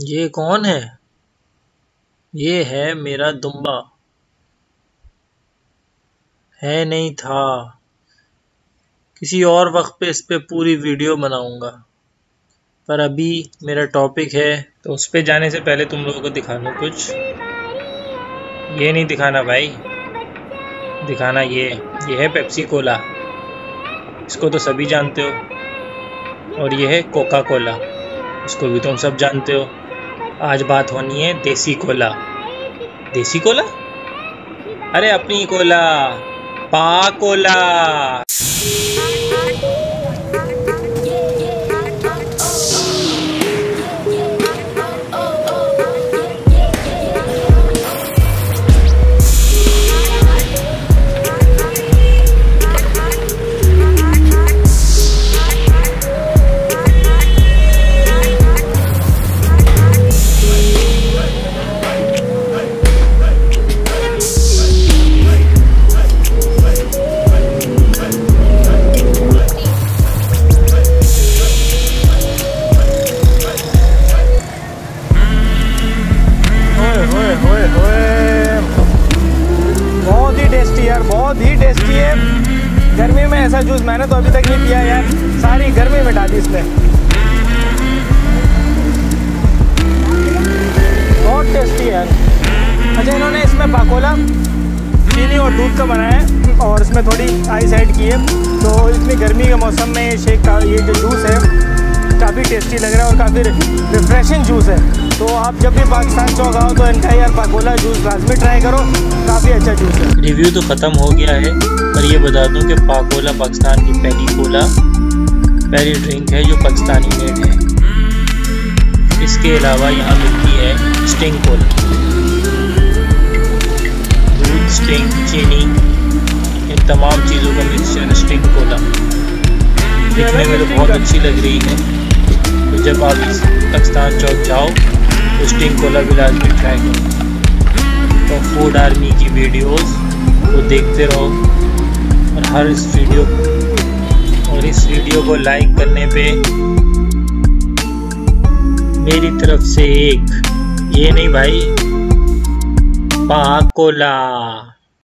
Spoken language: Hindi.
ये कौन है? ये है मेरा दुम्बा। है नहीं था। किसी और वक्त पे इस पे पूरी वीडियो बनाऊँगा। पर अभी मेरा टॉपिक है तो उस पे जाने से पहले तुम लोगों को दिखा लो कुछ। ये नहीं दिखाना भाई। दिखाना ये। ये है पेप्सी कोला इसको तो सभी जानते हो। और ये है कोका कोला इसको भी तुम सब जानते हो। आज बात होनी है देसी कोला। देसी कोला? अरे अपनी कोला पा कोला। बहुत ही टेस्टी है। गर्मी में ऐसा जूस मैंने तो अभी तक नहीं पिया यार। सारी गर्मी मिटा दी इसने। बहुत टेस्टी है। अच्छा इन्होंने इसमें पाकोला चीनी और दूध का बनाया है और इसमें थोड़ी आइस ऐड की है। तो इतनी गर्मी के मौसम में ये शेक का, ये जो जूस है टेस्टी लग रहा है और काफ़ी रिफ्रेशिंग जूस है। तो आप जब भी पाकिस्तान चौक आओ तो इनका यार पाकोला जूस लाजमी ट्राई करो। काफ़ी अच्छा जूस है। रिव्यू तो ख़त्म हो गया है, पर ये बता दूँ कि पाकोला पाकिस्तान की पहली कोला पहली ड्रिंक है जो पाकिस्तानी मेड है। इसके अलावा यहाँ मिलती है स्टिंग कोला दूध स्टिंग चीनी इन तमाम चीज़ों का मिक्सचर स्टिंग कोला दिखने में तो बहुत अच्छी लग रही है। जब आप पाकिस्तान चौक जाओ तो स्टिंग कोला भी लाजमी ट्राई करो तो फ़ूड आर्मी की वीडियोस को देखते रहो। और हर इस वीडियो और इस वीडियो को लाइक करने पे मेरी तरफ़ से एक ये नहीं भाई, पाकोला।